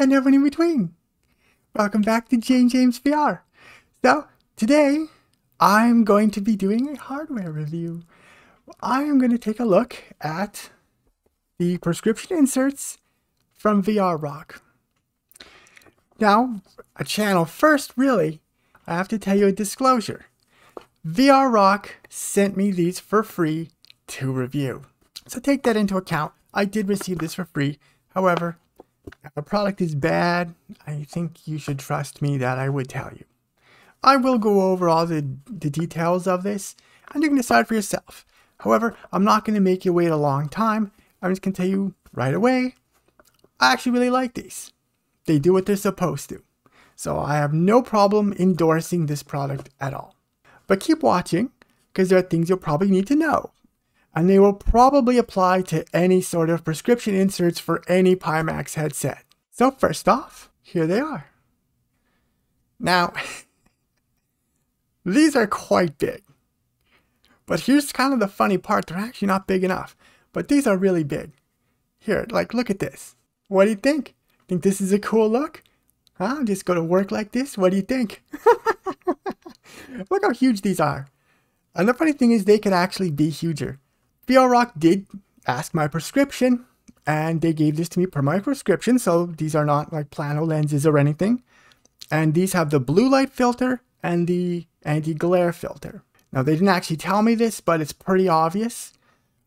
and everyone in between. Welcome back to JameJame's VR. So, today I'm going to be doing a hardware review. I am going to take a look at the prescription inserts from VR Rock. Now, a channel first, really, I have to tell you a disclosure. VR Rock sent me these for free to review. So take that into account. I did receive this for free. However, a product is bad, I think you should trust me that I would tell you. I will go over all the, the details of this, and you can decide for yourself. However, I'm not going to make you wait a long time. I'm just going to tell you right away, I actually really like these. They do what they're supposed to. So I have no problem endorsing this product at all. But keep watching, because there are things you'll probably need to know and they will probably apply to any sort of prescription inserts for any Pimax headset. So first off, here they are. Now, these are quite big. But here's kind of the funny part, they're actually not big enough. But these are really big. Here, like look at this. What do you think? Think this is a cool look? Huh? Just go to work like this? What do you think? look how huge these are. And the funny thing is they could actually be huger. VR Rock did ask my prescription and they gave this to me per my prescription. So these are not like plano lenses or anything. And these have the blue light filter and the anti-glare filter. Now they didn't actually tell me this, but it's pretty obvious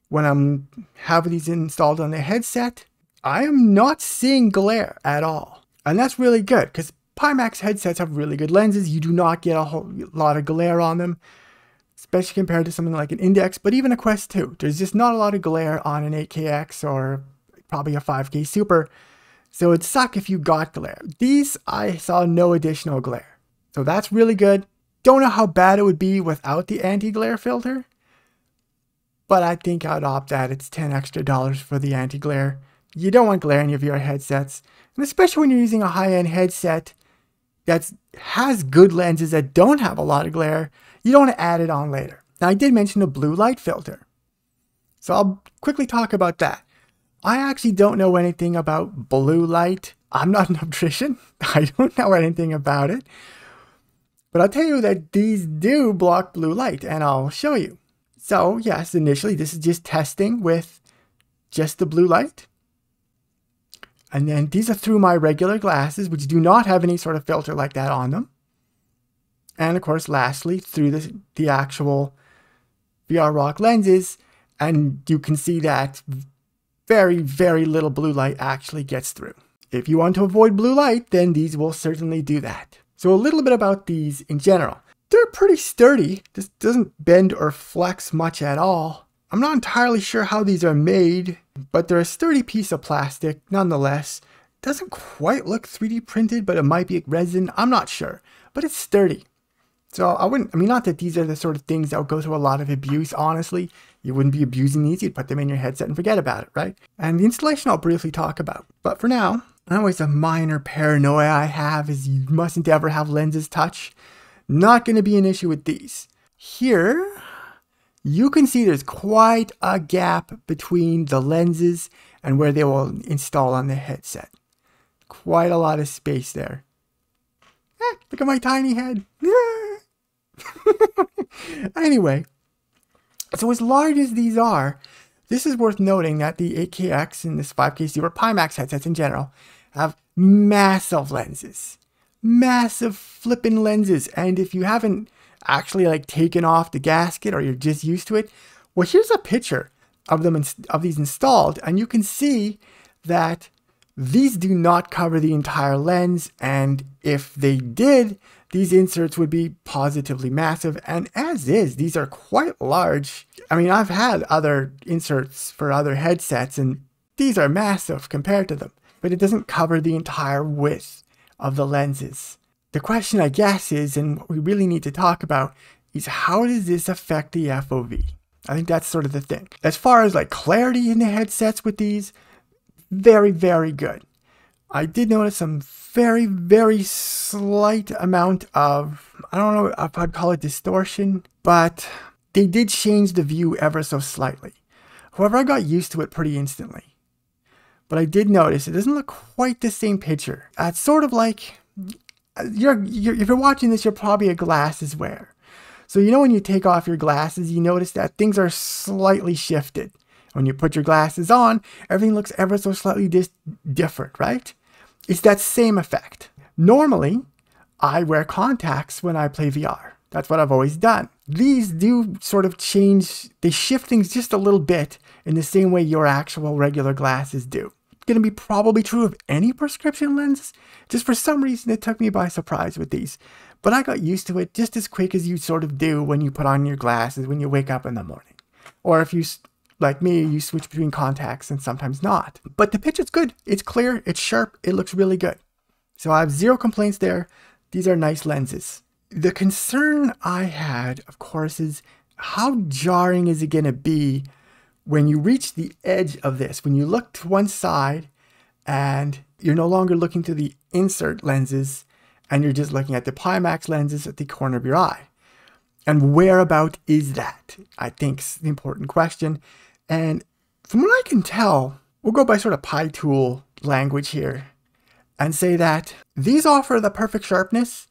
when I'm having these installed on the headset. I am not seeing glare at all. And that's really good because Pimax headsets have really good lenses. You do not get a whole lot of glare on them especially compared to something like an Index, but even a Quest 2. There's just not a lot of glare on an 8KX or probably a 5K Super, so it'd suck if you got glare. These, I saw no additional glare. So that's really good. Don't know how bad it would be without the anti-glare filter, but I think I'd opt that it's 10 extra dollars for the anti-glare. You don't want glare in your VR headsets, and especially when you're using a high-end headset that has good lenses that don't have a lot of glare, you don't want to add it on later. Now, I did mention a blue light filter. So I'll quickly talk about that. I actually don't know anything about blue light. I'm not an optician. I don't know anything about it. But I'll tell you that these do block blue light, and I'll show you. So yes, initially this is just testing with just the blue light. And then these are through my regular glasses, which do not have any sort of filter like that on them. And of course, lastly, through the, the actual VR Rock lenses, and you can see that very, very little blue light actually gets through. If you want to avoid blue light, then these will certainly do that. So a little bit about these in general. They're pretty sturdy. This doesn't bend or flex much at all. I'm not entirely sure how these are made, but they're a sturdy piece of plastic nonetheless. Doesn't quite look 3D printed, but it might be resin. I'm not sure, but it's sturdy. So I wouldn't, I mean, not that these are the sort of things that would go through a lot of abuse, honestly. You wouldn't be abusing these, you'd put them in your headset and forget about it, right? And the installation I'll briefly talk about. But for now, always a minor paranoia I have is you mustn't ever have lenses touch. Not going to be an issue with these. Here, you can see there's quite a gap between the lenses and where they will install on the headset. Quite a lot of space there. Eh, look at my tiny head. anyway, so as large as these are, this is worth noting that the 8KX and this 5K or Pimax headsets in general have massive lenses. Massive flipping lenses. And if you haven't actually like taken off the gasket or you're just used to it, well, here's a picture of them of these installed, and you can see that these do not cover the entire lens, and if they did, these inserts would be positively massive, and as is, these are quite large. I mean, I've had other inserts for other headsets, and these are massive compared to them, but it doesn't cover the entire width of the lenses. The question, I guess, is, and what we really need to talk about, is how does this affect the FOV? I think that's sort of the thing. As far as like clarity in the headsets with these, very, very good. I did notice some very, very slight amount of, I don't know if I'd call it distortion, but they did change the view ever so slightly. However, I got used to it pretty instantly. but I did notice it doesn't look quite the same picture. It's sort of like, you're, you're, if you're watching this, you're probably a glasses wearer. So you know when you take off your glasses, you notice that things are slightly shifted. When you put your glasses on, everything looks ever so slightly different, right? It's that same effect. Normally, I wear contacts when I play VR. That's what I've always done. These do sort of change, they shift things just a little bit in the same way your actual regular glasses do. It's going to be probably true of any prescription lenses. Just for some reason, it took me by surprise with these. But I got used to it just as quick as you sort of do when you put on your glasses when you wake up in the morning. Or if you, like me, you switch between contacts and sometimes not. But the pitch is good. It's clear, it's sharp, it looks really good. So I have zero complaints there. These are nice lenses. The concern I had, of course, is how jarring is it going to be when you reach the edge of this, when you look to one side and you're no longer looking to the insert lenses and you're just looking at the Pimax lenses at the corner of your eye. And whereabout is that? I think is the important question. And from what I can tell, we'll go by sort of PiTool language here and say that these offer the perfect sharpness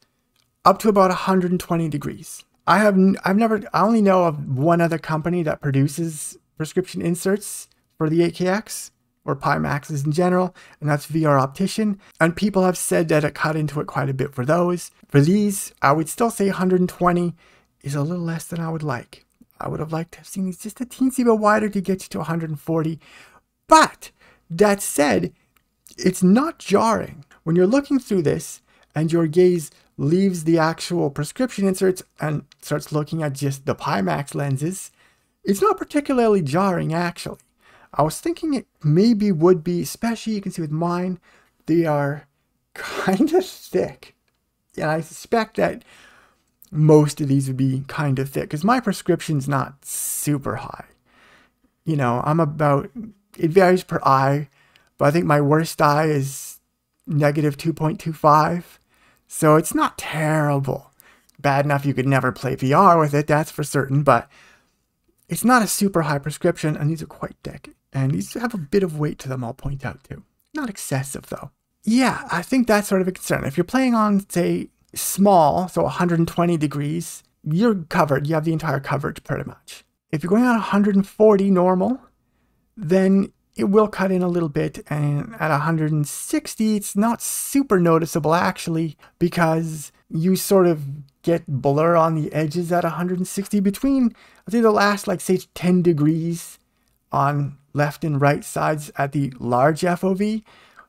up to about 120 degrees. I have I've never I only know of one other company that produces prescription inserts for the 8KX or Pimaxes in general, and that's VR Optician. And people have said that it cut into it quite a bit for those. For these, I would still say 120 is a little less than I would like. I would have liked to have seen these just a teensy bit wider to get you to 140. But that said, it's not jarring. When you're looking through this and your gaze leaves the actual prescription inserts and starts looking at just the Pimax lenses, it's not particularly jarring actually. I was thinking it maybe would be, especially you can see with mine, they are kind of thick. And I suspect that most of these would be kind of thick because my prescription's not super high. You know, I'm about, it varies per eye, but I think my worst eye is negative 2.25. So it's not terrible. Bad enough you could never play VR with it, that's for certain, but it's not a super high prescription, and these are quite thick. And these have a bit of weight to them, I'll point out too. Not excessive though. Yeah, I think that's sort of a concern. If you're playing on, say, small, so 120 degrees, you're covered. You have the entire coverage pretty much. If you're going on 140 normal, then it will cut in a little bit. And at 160, it's not super noticeable actually, because you sort of get blur on the edges at 160 between, I think the last like say 10 degrees on left and right sides at the large FOV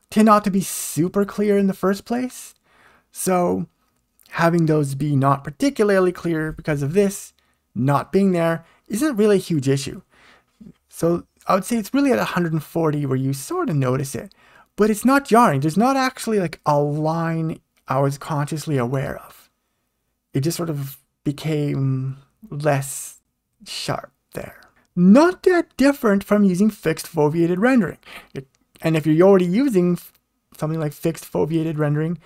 tend not to be super clear in the first place. So having those be not particularly clear because of this not being there isn't really a huge issue. So I would say it's really at 140 where you sort of notice it, but it's not jarring. There's not actually like a line I was consciously aware of. It just sort of became less sharp there not that different from using fixed foveated rendering. And if you're already using something like fixed foveated rendering,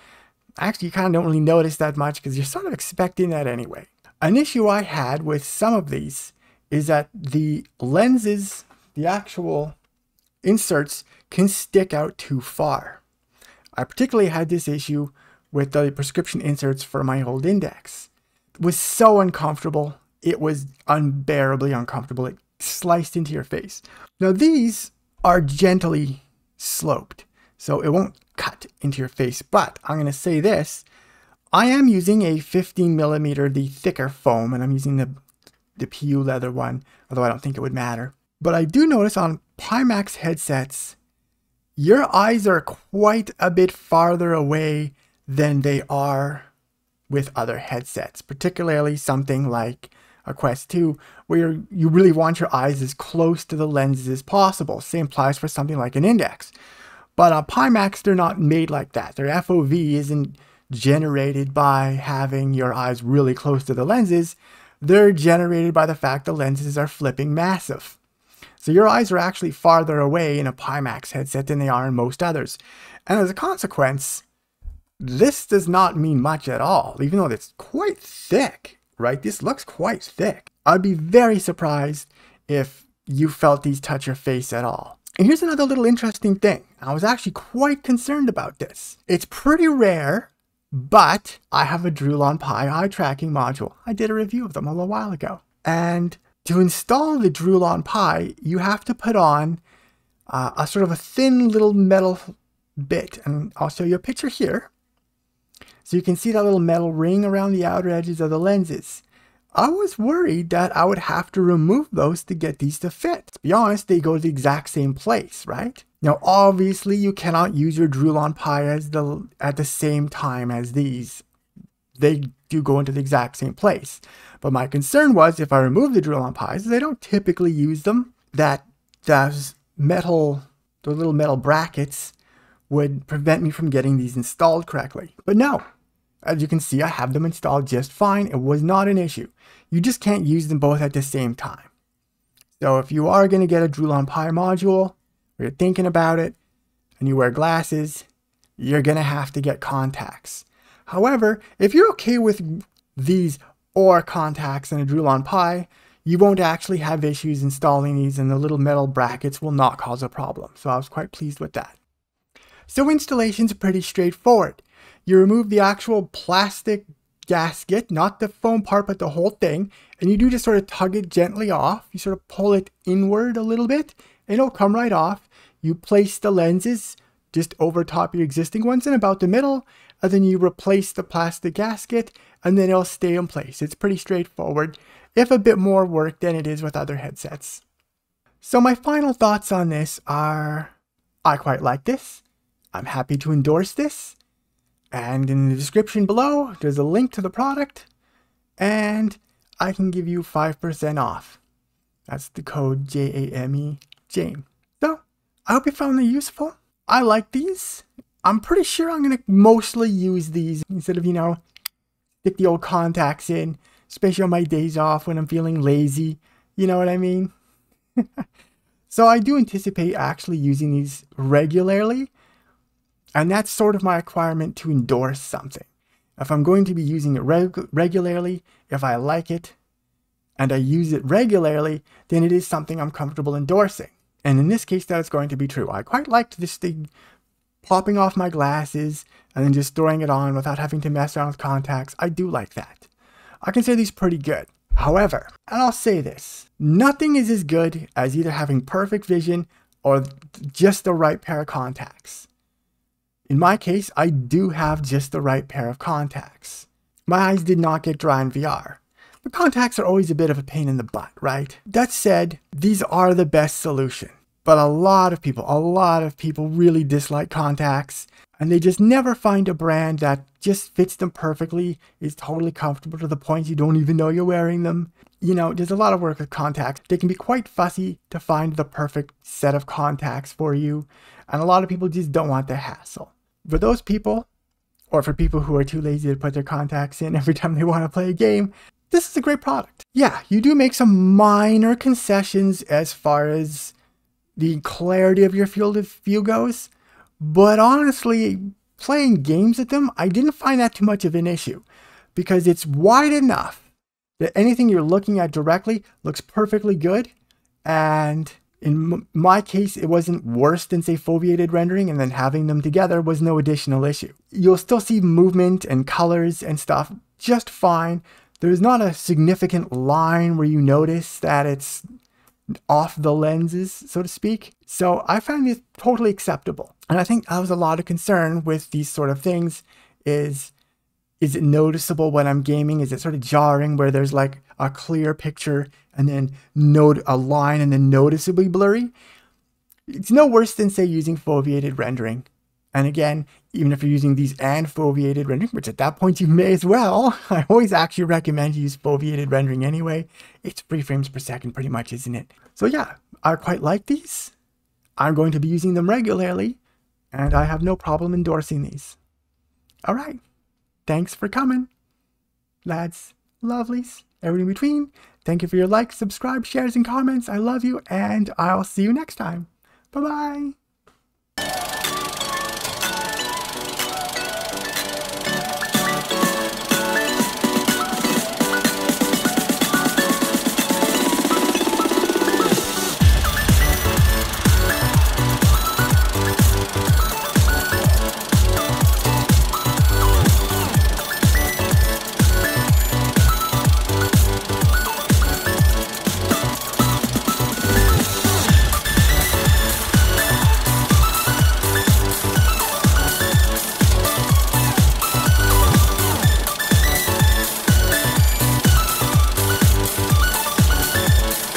actually you kind of don't really notice that much because you're sort of expecting that anyway. An issue I had with some of these is that the lenses, the actual inserts, can stick out too far. I particularly had this issue with the prescription inserts for my old index. It was so uncomfortable. It was unbearably uncomfortable. It sliced into your face. Now these are gently sloped, so it won't cut into your face. But I'm going to say this, I am using a 15 millimeter, the thicker foam, and I'm using the, the PU leather one, although I don't think it would matter. But I do notice on Pimax headsets, your eyes are quite a bit farther away than they are with other headsets, particularly something like a Quest 2, where you really want your eyes as close to the lenses as possible. Same applies for something like an Index. But on Pimax, they're not made like that. Their FOV isn't generated by having your eyes really close to the lenses. They're generated by the fact the lenses are flipping massive. So your eyes are actually farther away in a Pimax headset than they are in most others. And as a consequence, this does not mean much at all, even though it's quite thick right? This looks quite thick. I'd be very surprised if you felt these touch your face at all. And here's another little interesting thing. I was actually quite concerned about this. It's pretty rare, but I have a Droolon Pi eye tracking module. I did a review of them a little while ago. And to install the Droolon Pi, you have to put on uh, a sort of a thin little metal bit. And I'll show you a picture here. So you can see that little metal ring around the outer edges of the lenses. I was worried that I would have to remove those to get these to fit. To be honest, they go to the exact same place, right? Now, obviously, you cannot use your Droolon Pi as the, at the same time as these. They do go into the exact same place. But my concern was if I remove the Droolon Pis, they don't typically use them, that those metal, the little metal brackets would prevent me from getting these installed correctly. But no, as you can see, I have them installed just fine. It was not an issue. You just can't use them both at the same time. So if you are going to get a Droolon Pi module, or you're thinking about it, and you wear glasses, you're going to have to get contacts. However, if you're okay with these or contacts and a Droolon Pi, you won't actually have issues installing these and the little metal brackets will not cause a problem. So I was quite pleased with that. So installation's pretty straightforward. You remove the actual plastic gasket, not the foam part, but the whole thing. And you do just sort of tug it gently off. You sort of pull it inward a little bit and it'll come right off. You place the lenses just over top your existing ones in about the middle. And then you replace the plastic gasket and then it'll stay in place. It's pretty straightforward, if a bit more work than it is with other headsets. So my final thoughts on this are, I quite like this. I'm happy to endorse this. And in the description below, there's a link to the product, and I can give you 5% off. That's the code J-A-M-E, Jame. So, I hope you found them useful. I like these. I'm pretty sure I'm going to mostly use these instead of, you know, stick the old contacts in, especially on my days off when I'm feeling lazy. You know what I mean? so I do anticipate actually using these regularly and that's sort of my requirement to endorse something. If I'm going to be using it reg regularly, if I like it, and I use it regularly, then it is something I'm comfortable endorsing. And in this case, that is going to be true. I quite liked this thing popping off my glasses and then just throwing it on without having to mess around with contacts. I do like that. I consider these pretty good. However, and I'll say this, nothing is as good as either having perfect vision or just the right pair of contacts. In my case, I do have just the right pair of contacts. My eyes did not get dry in VR. But contacts are always a bit of a pain in the butt, right? That said, these are the best solution. But a lot of people, a lot of people really dislike contacts and they just never find a brand that just fits them perfectly, is totally comfortable to the point you don't even know you're wearing them. You know, there's a lot of work with contacts. They can be quite fussy to find the perfect set of contacts for you, and a lot of people just don't want the hassle for those people, or for people who are too lazy to put their contacts in every time they want to play a game, this is a great product. Yeah, you do make some minor concessions as far as the clarity of your field of view goes, but honestly, playing games with them, I didn't find that too much of an issue because it's wide enough that anything you're looking at directly looks perfectly good and in my case, it wasn't worse than say foveated rendering and then having them together was no additional issue. You'll still see movement and colors and stuff just fine. There's not a significant line where you notice that it's off the lenses, so to speak. So I find this totally acceptable. And I think that was a lot of concern with these sort of things is is it noticeable when I'm gaming? Is it sort of jarring where there's like a clear picture and then note a line and then noticeably blurry? It's no worse than say using foveated rendering. And again, even if you're using these and foveated rendering, which at that point you may as well, I always actually recommend you use foveated rendering anyway. It's three frames per second pretty much, isn't it? So yeah, I quite like these. I'm going to be using them regularly, and I have no problem endorsing these. All right. Thanks for coming, lads, lovelies, everything in between. Thank you for your likes, subscribe, shares, and comments. I love you, and I'll see you next time. Bye bye.